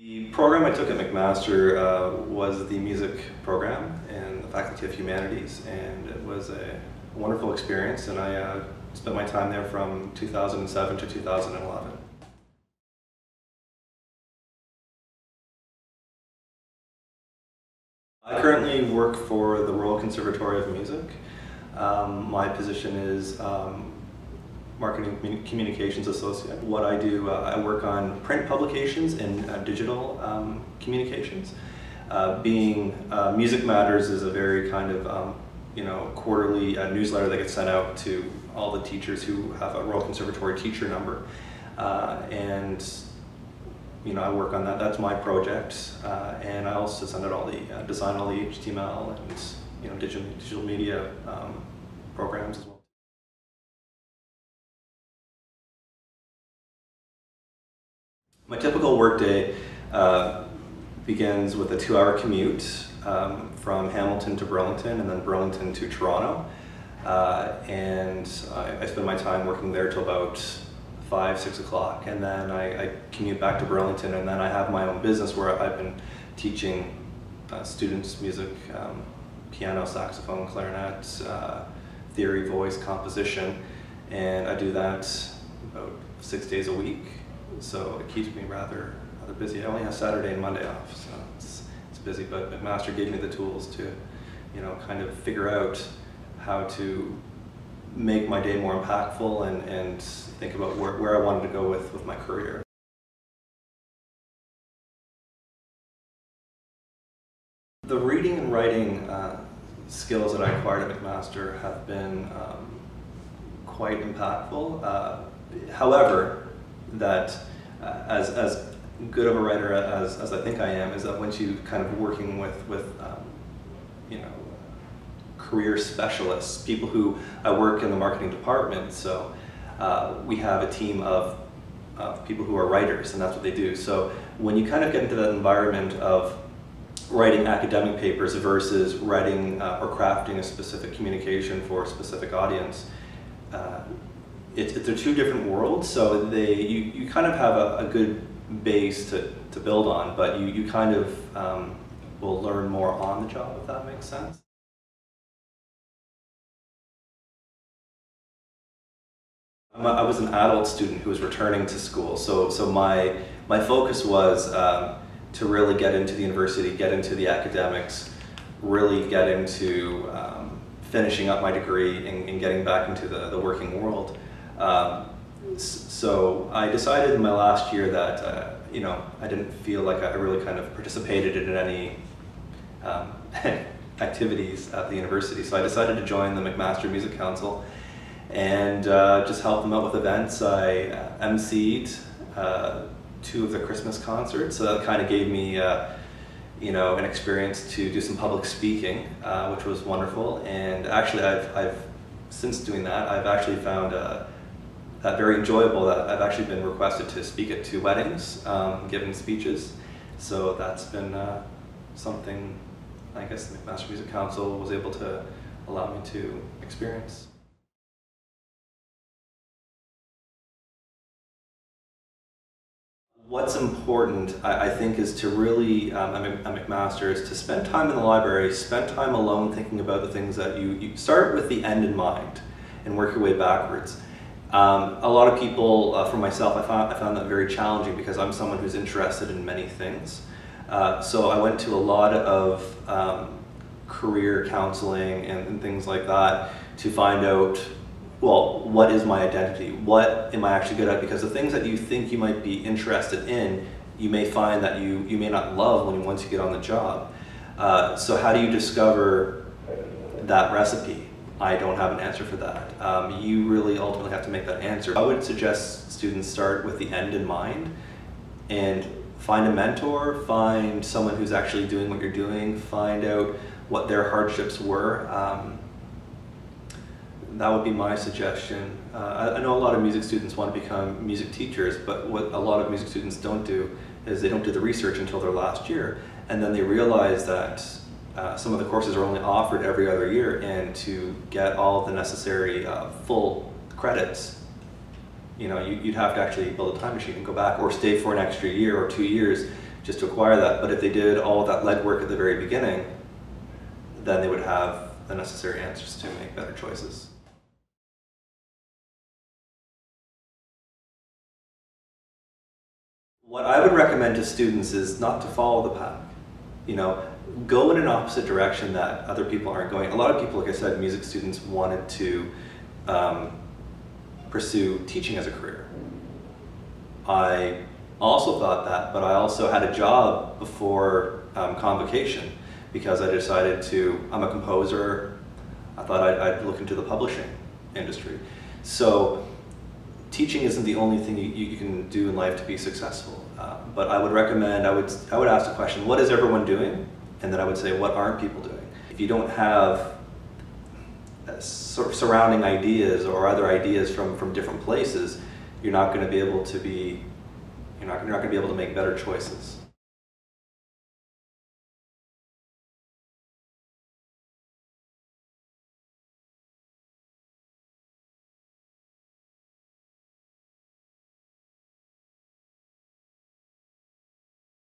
The program I took at McMaster uh, was the music program in the Faculty of Humanities and it was a wonderful experience and I uh, spent my time there from 2007 to 2011. I currently work for the Royal Conservatory of Music. Um, my position is um, Marketing Communications Associate. What I do, uh, I work on print publications and uh, digital um, communications. Uh, being uh, Music Matters is a very kind of, um, you know, quarterly uh, newsletter that gets sent out to all the teachers who have a Royal Conservatory teacher number. Uh, and, you know, I work on that. That's my project. and I also send out all the, design all the HTML and, you know, digital, digital media um, programs as well. My typical workday uh, begins with a two-hour commute um, from Hamilton to Burlington and then Burlington to Toronto. Uh, and I, I, spend my time working there till about five, six o'clock. And then I, I, commute back to Burlington and then I have my own business where I've been teaching uh, students music, um, piano, saxophone, clarinet, uh, theory, voice, composition. And I do that about six days a week so it keeps me rather rather busy. I only have Saturday and Monday off, so it's, it's busy. But McMaster gave me the tools to, you know, kind of figure out how to make my day more impactful and, and think about where, where I wanted to go with, with my career. The reading and writing uh, skills that I acquired at McMaster have been um, quite impactful. Uh, however, that uh, as, as good of a writer as, as I think I am, is that once you kind of working with, with um, you know, career specialists, people who I work in the marketing department, so uh, we have a team of, of people who are writers and that's what they do. So when you kind of get into that environment of writing academic papers versus writing uh, or crafting a specific communication for a specific audience, it, it, they're two different worlds, so they you, you kind of have a, a good base to, to build on, but you, you kind of um, will learn more on the job, if that makes sense. I was an adult student who was returning to school, so, so my, my focus was um, to really get into the university, get into the academics, really get into um, finishing up my degree and, and, getting back into the, the working world. Um, so I decided in my last year that, uh, you know, I didn't feel like I really kind of participated in any um, activities at the university. So I decided to join the McMaster Music Council and uh, just help them out with events. I uh, emceed uh, two of the Christmas concerts. So that kind of gave me, uh, you know, an experience to do some public speaking, uh, which was wonderful. And actually, I've, I've since doing that, I've actually found uh, very enjoyable that I've actually been requested to speak at two weddings, um, giving speeches. So that's been uh, something I guess the McMaster Music Council was able to allow me to experience. What's important, I, I, think, is to really, um, at McMaster, is to spend time in the library, spend time alone thinking about the things that you, you start with the end in mind and work your way backwards. Um, a lot of people, uh, for myself, I found, I found that very challenging because I'm someone who's interested in many things. Uh, so I went to a lot of um, career counseling and, and, things like that to find out, well, what is my identity? What am I actually good at? Because the things that you think you might be interested in, you may find that you, you may not love when you, once you get on the job. Uh, so how do you discover that recipe? I don't have an answer for that. Um, you really ultimately have to make that answer. I would suggest students start with the end in mind and find a mentor, find someone who's actually doing what you're doing, find out what their hardships were. Um, that would be my suggestion. Uh, I, I know a lot of music students want to become music teachers, but what a lot of music students don't do is they don't do the research until their last year. And then they realize that uh, some of the courses are only offered every other year and to get all the necessary uh, full credits you know you, would have to actually build a time machine and go back or stay for an extra year or two years just to acquire that. But if they did all that legwork at the very beginning, then they would have the necessary answers to make better choices. What I would recommend to students is not to follow the pack. You know, go in an opposite direction that other people aren't going. A lot of people, like I said, music students wanted to um, pursue teaching as a career. I also thought that, but I also had a job before um, convocation because I decided to, I'm a composer, I thought I'd, I'd look into the publishing industry. So teaching isn't the only thing you, you can do in life to be successful. Uh, but I would recommend, I would, I would ask the question, what is everyone doing? And then I would say, what aren't people doing? If you don't have uh, surrounding ideas or other ideas from, from different places, you're not going to be able to be, you're not, you're not going to be able to make better choices.